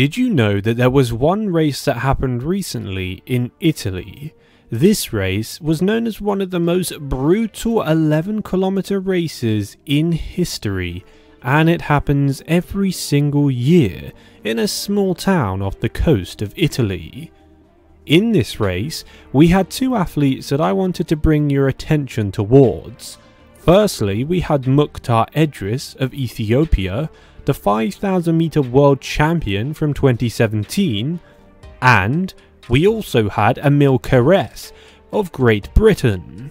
Did you know that there was one race that happened recently in Italy? This race was known as one of the most brutal 11 kilometer races in history, and it happens every single year in a small town off the coast of Italy. In this race, we had two athletes that I wanted to bring your attention towards. Firstly, we had Muktar Edris of Ethiopia, the 5000 meter world champion from 2017, and we also had Emile Cairess of Great Britain.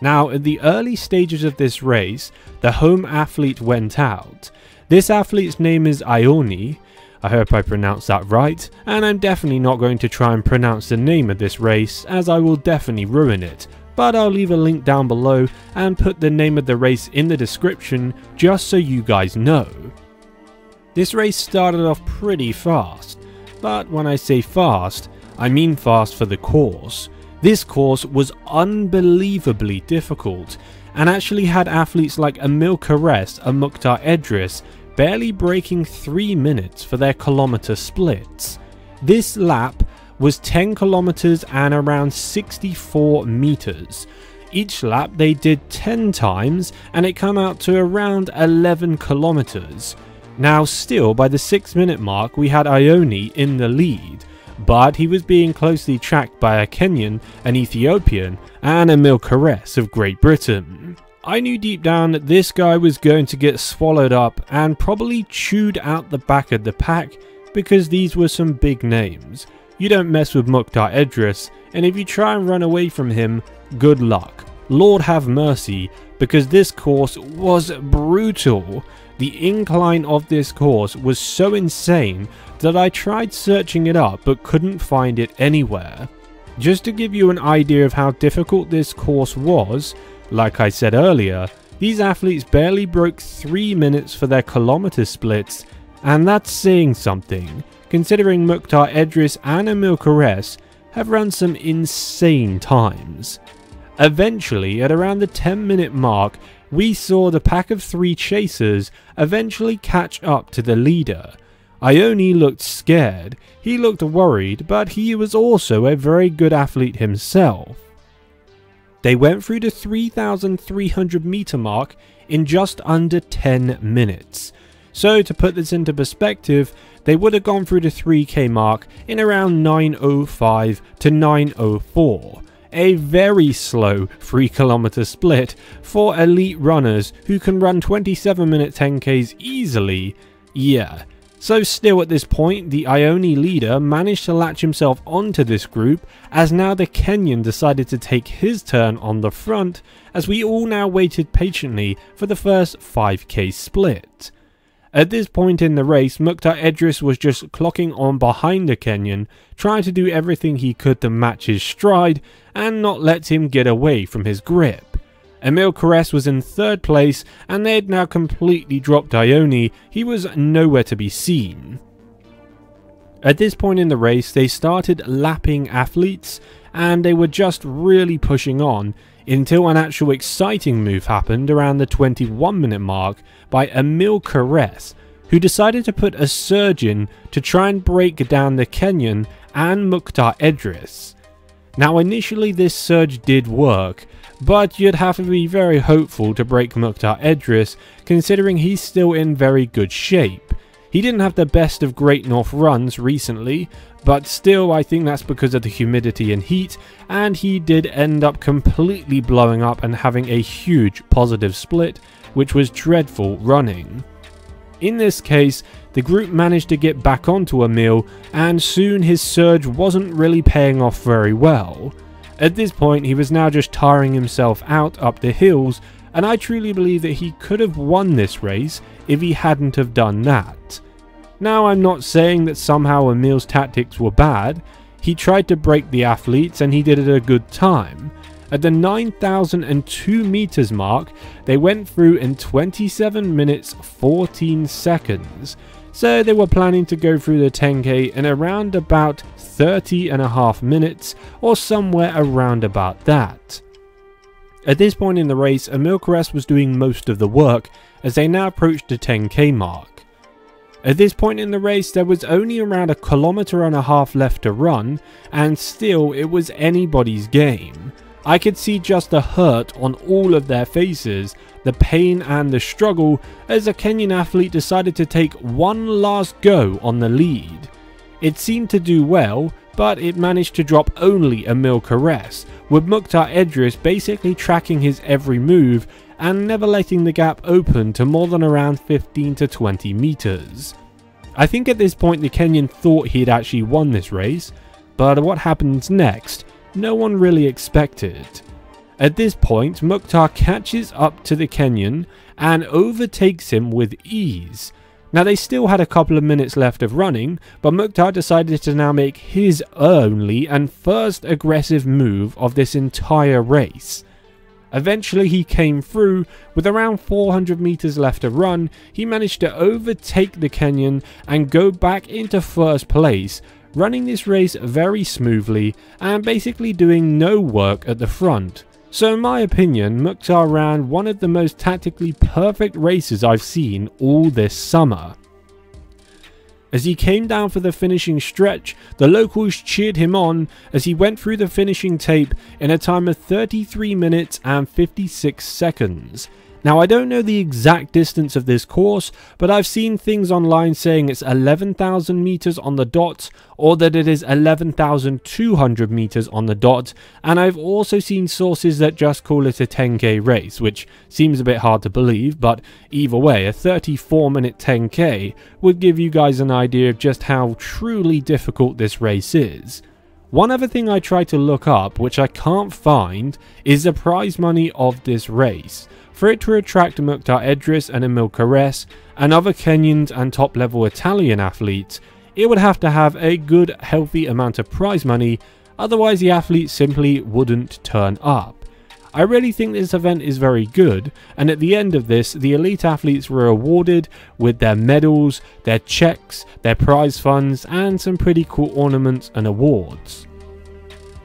Now, at the early stages of this race, the home athlete went out. This athlete's name is Ioni. I hope I pronounced that right, and I'm definitely not going to try and pronounce the name of this race, as I will definitely ruin it, but I'll leave a link down below and put the name of the race in the description just so you guys know. This race started off pretty fast, but when I say fast, I mean fast for the course. This course was unbelievably difficult and actually had athletes like Emile Cairess and Muktar Edris barely breaking 3 minutes for their kilometer splits. This lap was 10 kilometers and around 64 meters. Each lap they did 10 times and it came out to around 11 kilometers. Now still, by the 6 minute mark we had Ioni in the lead, but he was being closely tracked by a Kenyan, an Ethiopian, and Emile Cairess of Great Britain. I knew deep down that this guy was going to get swallowed up and probably chewed out the back of the pack because these were some big names. You don't mess with Muktar Edris, and if you try and run away from him, good luck. Lord have mercy, because this course was brutal. The incline of this course was so insane that I tried searching it up but couldn't find it anywhere. Just to give you an idea of how difficult this course was, like I said earlier, these athletes barely broke 3 minutes for their kilometer splits, and that's saying something, considering Muktar Edris and Emile Cairess have run some insane times. Eventually, at around the 10 minute mark, we saw the pack of three chasers eventually catch up to the leader. Ioni looked scared, he looked worried, but he was also a very good athlete himself. They went through the 3,300 meter mark in just under 10 minutes. So to put this into perspective, they would have gone through the 3k mark in around 905 to 904 a very slow 3 km split for elite runners who can run 27 minute 10ks easily. Yeah. So still at this point, the Ioni leader managed to latch himself onto this group as now the Kenyan decided to take his turn on the front as we all now waited patiently for the first 5k split. At this point in the race, Muktar Edris was just clocking on behind the Kenyan, trying to do everything he could to match his stride and not let him get away from his grip. Emile Cairess was in third place and they had now completely dropped Ioni, he was nowhere to be seen. At this point in the race, they started lapping athletes and they were just really pushing on until an actual exciting move happened around the 21 minute mark by Emile Cairess, who decided to put a surge in to try and break down the Kenyan and Muktar Edris. Now initially this surge did work, but you'd have to be very hopeful to break Muktar Edris considering he's still in very good shape. He didn't have the best of Great North runs recently, but still I think that's because of the humidity and heat, and he did end up completely blowing up and having a huge positive split, which was dreadful running. In this case, the group managed to get back onto Emile, and soon his surge wasn't really paying off very well. At this point, he was now just tiring himself out up the hills, and I truly believe that he could have won this race if he hadn't have done that. Now, I'm not saying that somehow Emile's tactics were bad. He tried to break the athletes and he did it a good time. At the 9,002 meters mark, they went through in 27 minutes 14 seconds. So they were planning to go through the 10k in around about 30 and a half minutes or somewhere around about that. At this point in the race, Emile Cairess was doing most of the work as they now approached the 10k mark. At this point in the race, there was only around a kilometer and a half left to run, and still it was anybody's game. I could see just the hurt on all of their faces, the pain and the struggle as a Kenyan athlete decided to take one last go on the lead. It seemed to do well, but it managed to drop only Emile Cairess, with Muktar Edris basically tracking his every move and never letting the gap open to more than around 15 to 20 meters. I think at this point the Kenyan thought he had actually won this race, but what happens next, no one really expected. At this point, Muktar catches up to the Kenyan and overtakes him with ease. Now they still had a couple of minutes left of running, but Muktar decided to now make his only and first aggressive move of this entire race. Eventually he came through, with around 400 meters left to run, he managed to overtake the Kenyan and go back into first place, running this race very smoothly and basically doing no work at the front. So in my opinion, Muktar ran one of the most tactically perfect races I've seen all this summer. As he came down for the finishing stretch, the locals cheered him on as he went through the finishing tape in a time of 33 minutes and 56 seconds. Now I don't know the exact distance of this course, but I've seen things online saying it's 11,000 meters on the dot or that it is 11,200 meters on the dot, and I've also seen sources that just call it a 10k race, which seems a bit hard to believe, but either way, a 34 minute 10k would give you guys an idea of just how truly difficult this race is. One other thing I tried to look up, which I can't find, is the prize money of this race. For it to attract Muktar Edris and Emile Cairess and other Kenyans and top level Italian athletes, it would have to have a good healthy amount of prize money, otherwise the athletes simply wouldn't turn up. I really think this event is very good, and at the end of this, the elite athletes were awarded with their medals, their checks, their prize funds, and some pretty cool ornaments and awards.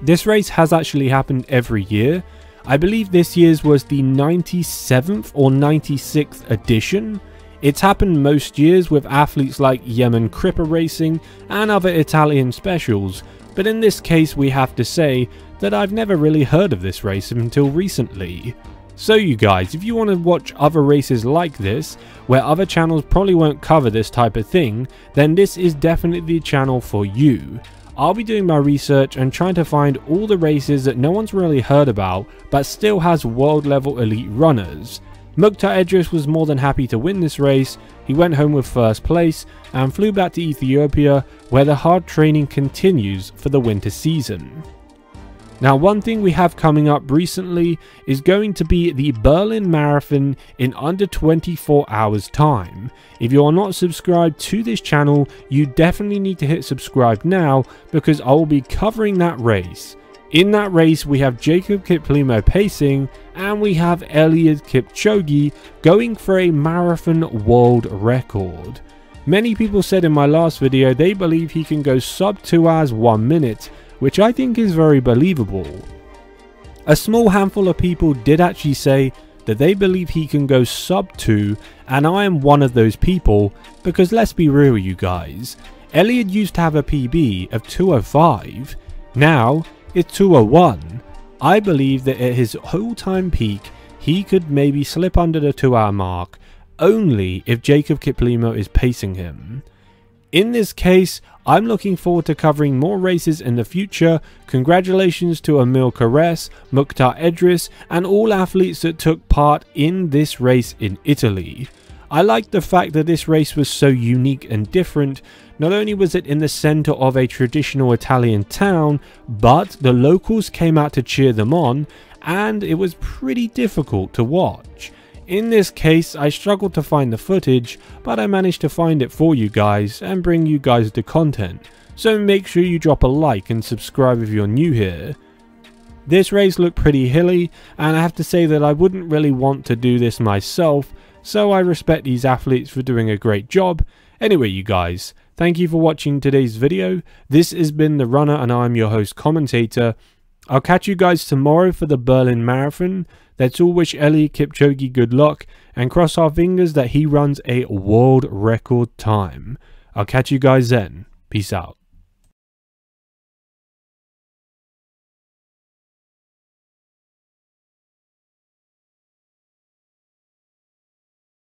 This race has actually happened every year, I believe this year's was the 97th or 96th edition. It's happened most years with athletes like Yeman Crippa Racing and other Italian specials, but in this case we have to say that I've never really heard of this race until recently. So you guys, if you want to watch other races like this, where other channels probably won't cover this type of thing, then this is definitely the channel for you. I'll be doing my research and trying to find all the races that no one's really heard about but still has world level elite runners. Muktar Edris was more than happy to win this race, he went home with first place and flew back to Ethiopia where the hard training continues for the winter season. Now one thing we have coming up recently is going to be the Berlin Marathon in under 24 hours time. If you are not subscribed to this channel, you definitely need to hit subscribe now because I will be covering that race. In that race we have Jacob Kiplimo pacing and we have Eliud Kipchoge going for a marathon world record. Many people said in my last video they believe he can go sub 2 hours 1 minute which I think is very believable. A small handful of people did actually say that they believe he can go sub 2 and I am one of those people because let's be real you guys, Eliud used to have a PB of 205, now it's 201. I believe that at his whole time peak he could maybe slip under the 2 hour mark only if Jacob Kiplimo is pacing him. In this case, I'm looking forward to covering more races in the future. Congratulations to Emile Cairess, Muktar Edris, and all athletes that took part in this race in Italy. I like the fact that this race was so unique and different. Not only was it in the centre of a traditional Italian town, but the locals came out to cheer them on, and it was pretty difficult to watch. In this case, I struggled to find the footage, but I managed to find it for you guys and bring you guys the content, so make sure you drop a like and subscribe if you're new here. This race looked pretty hilly, and I have to say that I wouldn't really want to do this myself, so I respect these athletes for doing a great job. Anyway you guys, thank you for watching today's video, this has been The Runner and I'm your host commentator. I'll catch you guys tomorrow for the Berlin Marathon, Let's all wish Eliud Kipchoge good luck and cross our fingers that he runs a world record time. I'll catch you guys then. Peace out.